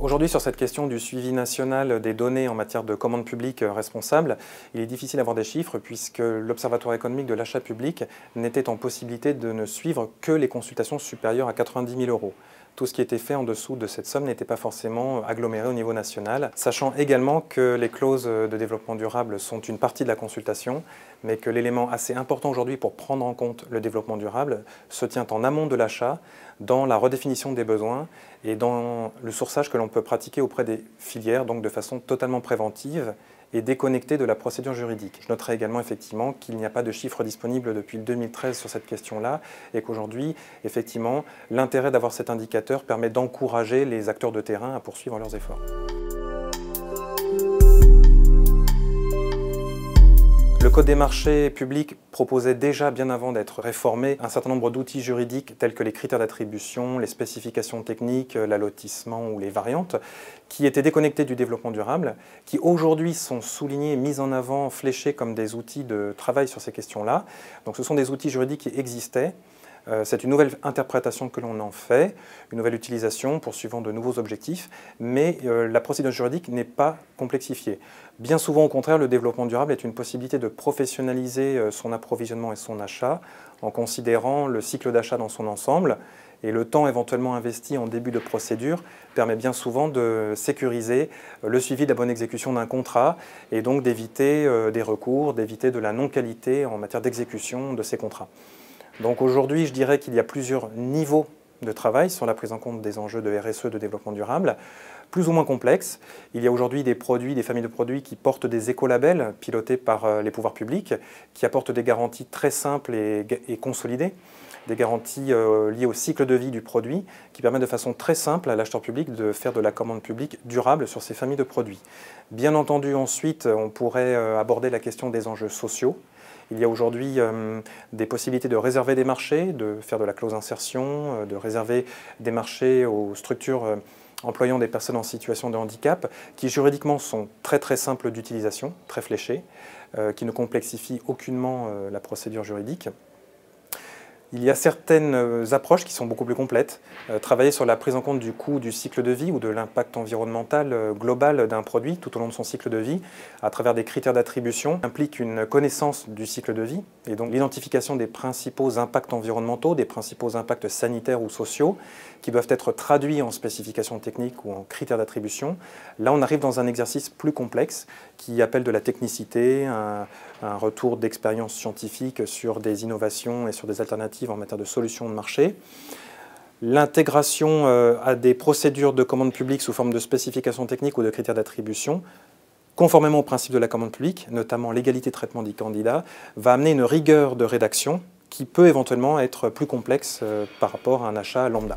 Aujourd'hui, sur cette question du suivi national des données en matière de commande publique responsable, il est difficile d'avoir des chiffres puisque l'Observatoire économique de l'achat public n'était en possibilité de ne suivre que les consultations supérieures à 90 000 euros tout ce qui était fait en dessous de cette somme n'était pas forcément aggloméré au niveau national, sachant également que les clauses de développement durable sont une partie de la consultation, mais que l'élément assez important aujourd'hui pour prendre en compte le développement durable se tient en amont de l'achat, dans la redéfinition des besoins et dans le sourçage que l'on peut pratiquer auprès des filières, donc de façon totalement préventive et déconnecté de la procédure juridique. Je noterai également effectivement qu'il n'y a pas de chiffres disponibles depuis 2013 sur cette question-là et qu'aujourd'hui, effectivement, l'intérêt d'avoir cet indicateur permet d'encourager les acteurs de terrain à poursuivre leurs efforts. Code des marchés publics proposait déjà, bien avant d'être réformé, un certain nombre d'outils juridiques tels que les critères d'attribution, les spécifications techniques, l'allotissement ou les variantes, qui étaient déconnectés du développement durable, qui aujourd'hui sont soulignés, mis en avant, fléchés comme des outils de travail sur ces questions-là. Donc ce sont des outils juridiques qui existaient, c'est une nouvelle interprétation que l'on en fait, une nouvelle utilisation poursuivant de nouveaux objectifs, mais euh, la procédure juridique n'est pas complexifiée. Bien souvent, au contraire, le développement durable est une possibilité de professionnaliser euh, son approvisionnement et son achat en considérant le cycle d'achat dans son ensemble. Et le temps éventuellement investi en début de procédure permet bien souvent de sécuriser le suivi de la bonne exécution d'un contrat et donc d'éviter des recours, d'éviter de la non-qualité en matière d'exécution de ces contrats. Donc aujourd'hui, je dirais qu'il y a plusieurs niveaux de travail sur la prise en compte des enjeux de RSE, de développement durable, plus ou moins complexes. Il y a aujourd'hui des produits, des familles de produits qui portent des écolabels pilotés par euh, les pouvoirs publics, qui apportent des garanties très simples et, consolidées, des garanties euh, liées au cycle de vie du produit, qui permettent de façon très simple à l'acheteur public de faire de la commande publique durable sur ces familles de produits. Bien entendu, ensuite, on pourrait euh, aborder la question des enjeux sociaux. Il y a aujourd'hui euh, des possibilités de réserver des marchés, de faire de la clause insertion, euh, de réserver des marchés aux structures euh, employant des personnes en situation de handicap, qui juridiquement sont très très simples d'utilisation, très fléchées, qui ne complexifient aucunement la procédure juridique. Il y a certaines euh, approches qui sont beaucoup plus complètes. Euh, travailler sur la prise en compte du coût du cycle de vie ou de l'impact environnemental euh, global d'un produit tout au long de son cycle de vie à travers des critères d'attribution implique une connaissance du cycle de vie et donc l'identification des principaux impacts environnementaux, des principaux impacts sanitaires ou sociaux qui doivent être traduits en spécifications techniques ou en critères d'attribution. Là, on arrive dans un exercice plus complexe qui appelle de la technicité, un, retour d'expérience scientifique sur des innovations et sur des alternatives en matière de solutions de marché, l'intégration euh, à des procédures de commande publique sous forme de spécifications techniques ou de critères d'attribution, conformément au principe de la commande publique, notamment l'égalité de traitement des candidats, va amener une rigueur de rédaction qui peut éventuellement être plus complexe euh, par rapport à un achat lambda.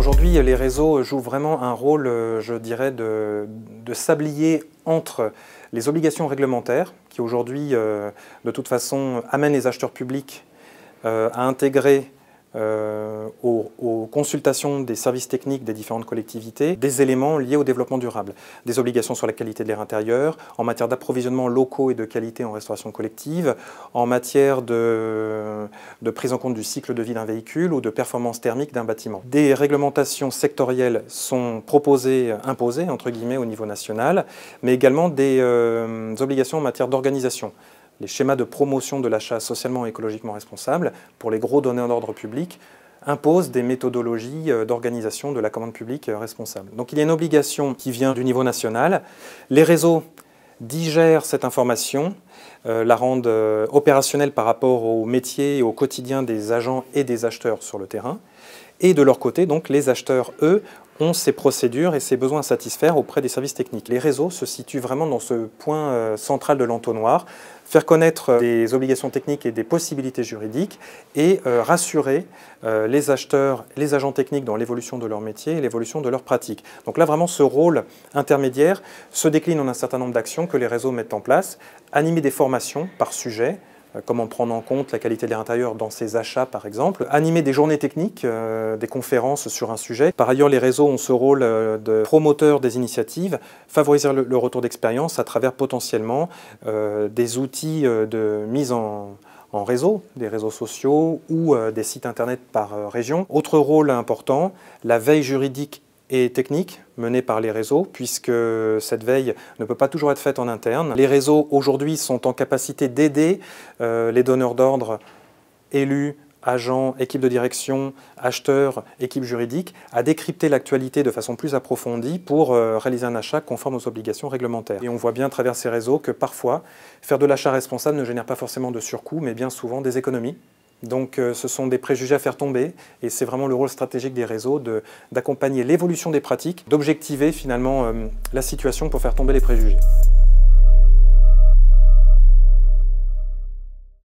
Aujourd'hui, les réseaux jouent vraiment un rôle, euh, je dirais, de, sablier entre les obligations réglementaires, qui aujourd'hui, euh, de toute façon, amènent les acheteurs publics à intégrer aux, consultations des services techniques des différentes collectivités des éléments liés au développement durable. Des obligations sur la qualité de l'air intérieur, en matière d'approvisionnement locaux et de qualité en restauration collective, en matière de, prise en compte du cycle de vie d'un véhicule ou de performance thermique d'un bâtiment. Des réglementations sectorielles sont proposées, imposées, entre guillemets, au niveau national, mais également des euh, obligations en matière d'organisation les schémas de promotion de l'achat socialement et écologiquement responsable pour les gros donneurs d'ordre public imposent des méthodologies euh, d'organisation de la commande publique euh, responsable. Donc il y a une obligation qui vient du niveau national. Les réseaux digèrent cette information, euh, la rendent opérationnelle par rapport au métier et au quotidien des agents et des acheteurs sur le terrain. Et de leur côté, donc, les acheteurs, eux, ont ces procédures et ces besoins à satisfaire auprès des services techniques. Les réseaux se situent vraiment dans ce point euh, central de l'entonnoir, faire connaître des obligations techniques et des possibilités juridiques et euh, rassurer euh, les acheteurs, les agents techniques dans l'évolution de leur métier et l'évolution de leurs pratiques. Donc là, vraiment, ce rôle intermédiaire se décline en un certain nombre d'actions que les réseaux mettent en place, animer des formations par sujet, euh, comment prendre en compte la qualité de l'air intérieur dans ses achats par exemple, animer des journées techniques, euh, des conférences sur un sujet. Par ailleurs, les réseaux ont ce rôle euh, de promoteur des initiatives, favoriser le, retour d'expérience à travers potentiellement des outils de mise en réseau, des réseaux sociaux ou des sites internet par région. Autre rôle important, la veille juridique et technique menée par les réseaux, puisque cette veille ne peut pas toujours être faite en interne. Les réseaux aujourd'hui sont en capacité d'aider les donneurs d'ordre élus, agents, équipes de direction, acheteurs, équipes juridiques, à décrypter l'actualité de façon plus approfondie pour euh, réaliser un achat conforme aux obligations réglementaires. Et on voit bien à travers ces réseaux que parfois, faire de l'achat responsable ne génère pas forcément de surcoût, mais bien souvent des économies. Donc euh, ce sont des préjugés à faire tomber et c'est vraiment le rôle stratégique des réseaux d'accompagner l'évolution des pratiques, d'objectiver finalement euh, la situation pour faire tomber les préjugés.